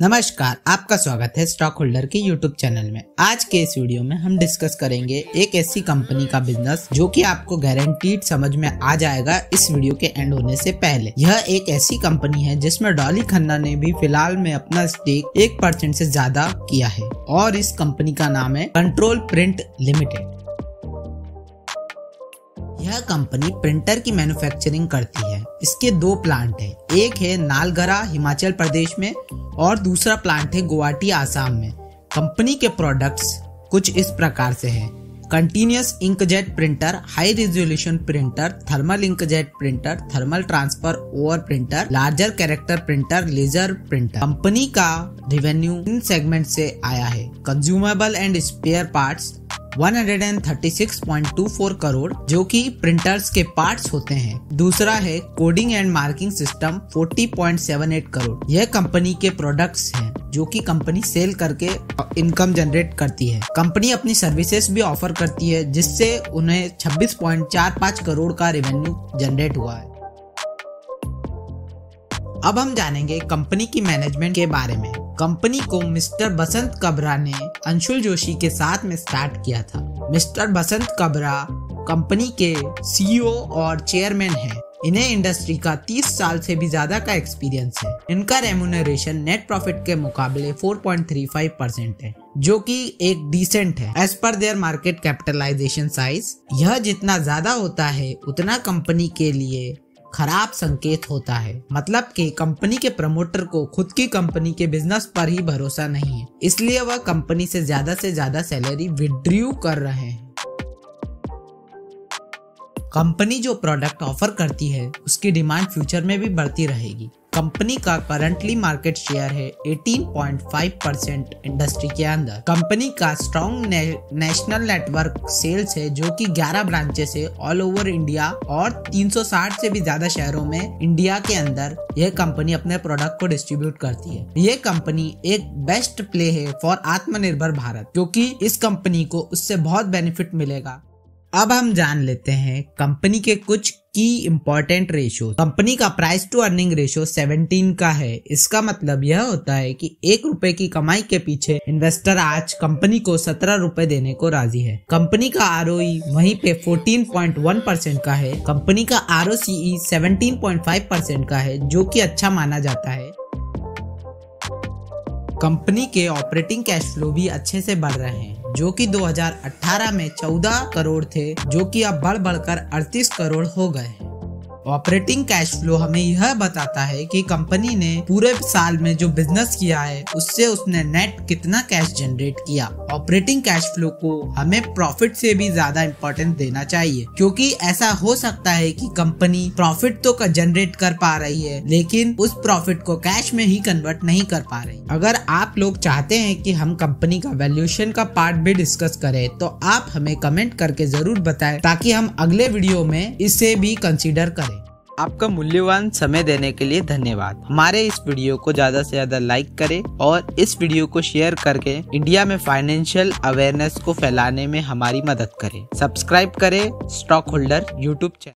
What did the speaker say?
नमस्कार, आपका स्वागत है स्टॉक होल्डर के यूट्यूब चैनल में। आज के इस वीडियो में हम डिस्कस करेंगे एक ऐसी कंपनी का बिज़नेस जो कि आपको गारंटीड समझ में आ जाएगा इस वीडियो के एंड होने से पहले। यह एक ऐसी कंपनी है जिसमें डॉली खन्ना ने भी फ़िलहाल में अपना स्टेक एक परसेंट से ज़्यादा किया है और इस कंपनी का नाम है कंट्रोल प्रिंट लिमिटेड यह कंपनी प्रिंटर की मैन्युफैक्चरिंग करती है। इसके दो प्लांट है। एक है नालगरा, हिमाचल प्रदेश में, और दूसरा प्लांट है गुवाहाटी, आसाम में। कंपनी के प्रोडक्ट्स कुछ इस प्रकार से हैं। Continuous inkjet printer high resolution printer thermal inkjet printer thermal transfer over printer larger character printer laser printer company का रेवेन्यू इन सेगमेंट से आया है। Consumable and spare parts 136.24 crore जो कि प्रिंटर्स के पार्ट्स होते हैं। दूसरा है coding and marking system 40.78 crore यह कंपनी के प्रोडक्ट्स हैं, जो कि कंपनी सेल करके इनकम जनरेट करती है। कंपनी अपनी सर्विसेज़ भी ऑफ़र करती है, जिससे उन्हें 26.45 करोड़ का रेवेन्यू जनरेट हुआ है। अब हम जानेंगे कंपनी की मैनेजमेंट के बारे में। कंपनी को मिस्टर बसंत कबरा ने अंशुल जोशी के साथ में स्टार्ट किया था। मिस्टर बसंत कबरा कंपनी के सीईओ और चेयरमैन हैं। इन्हें इंडस्ट्री का 30 साल से भी ज़्यादा का एक्सपीरियंस है। इनका रेमुनरेशन नेट प्रॉफिट के मुकाबले 4.35 परसेंट है, जो कि एक डिसेंट है। As per their market capitalisation size यह जितना ज़्यादा होता है, उतना कंपनी के लिए खराब संकेत होता है। मतलब कि कंपनी के प्रमोटर को खुद की कंपनी के बिज़नेस पर ही भरोसा नहीं है। इसलिए वह कंपनी से ज़्यादा से ज़्यादा सैलरी विड्रू कर रहे हैं। कंपनी जो प्रोडक्ट ऑफ़र करती है, उसकी डिमांड फ्यूचर में भी बढ़ती रहेगी। कंपनी का करंटली मार्केट शेयर है 18.5 परसेंट इंडस्ट्री के अंदर। कंपनी का स्ट्रॉन्ग ने, नेशनल नेटवर्क सेल्स है जो कि 11 ब्रांचेस है ऑल ओवर इंडिया और 360 से भी ज़्यादा शहरों में इंडिया के अंदर यह कंपनी अपने प्रोडक्ट को डिस्ट्रीब्यूट करती है। ये कंपनी एक बेस्ट प्ले है फॉर आत्मनिर्भर भारत क्योंकि इस कंपनी को उससे बहुत बेनिफिट मिलेगा। अब हम जान लेते हैं कंपनी के कुछ की इम्पोर्टेंट रेशियो कंपनी का प्राइस टू अर्निंग रेशियो 17 का है। इसका मतलब यह होता है कि एक रुपए की कमाई के पीछे इन्वेस्टर आज कंपनी को सत्रह रुपए देने को राज़ी है। कंपनी का आर वहीं पे 14.1 परसेंट का है। कंपनी का आर ओ सी परसेंट का है, जो कि अच्छा माना जाता है। कंपनी के ऑपरेटिंग कैश फ्लो भी अच्छे से बढ़ रहे हैं, जो कि 2018 में 14 करोड़ थे, जो कि अब बढ़ बढ़कर 38 करोड़ हो गए ऑपरेटिंग कैश फ्लो हमें यह बताता है कि कंपनी ने पूरे साल में जो बिज़नेस किया है, उससे उसने नेट कितना कैश जनरेट किया। ऑपरेटिंग कैश फ्लो को हमें प्रॉफिट से भी ज़्यादा इम्पोर्टेंस देना चाहिए, क्योंकि ऐसा हो सकता है कि कंपनी प्रॉफिट तो जनरेट कर पा रही है, लेकिन उस प्रॉफिट को कैश में ही कन्वर्ट नहीं कर पा रही। अगर आप लोग चाहते हैं कि हम कंपनी का वैल्यूएशन का पार्ट भी डिस्कस करें तो आप हमें कमेंट करके ज़रूर बताएँ, ताकि हम अगले वीडियो में इसे भी कंसीडर करें। आपका मूल्यवान समय देने के लिए धन्यवाद। हमारे इस वीडियो को ज़्यादा से ज़्यादा लाइक करें और इस वीडियो को शेयर करके इंडिया में फाइनेंशियल अवेयरनेस को फैलाने में हमारी मदद करें। सब्सक्राइब करें स्टॉक होल्डर यूट्यूब चैनल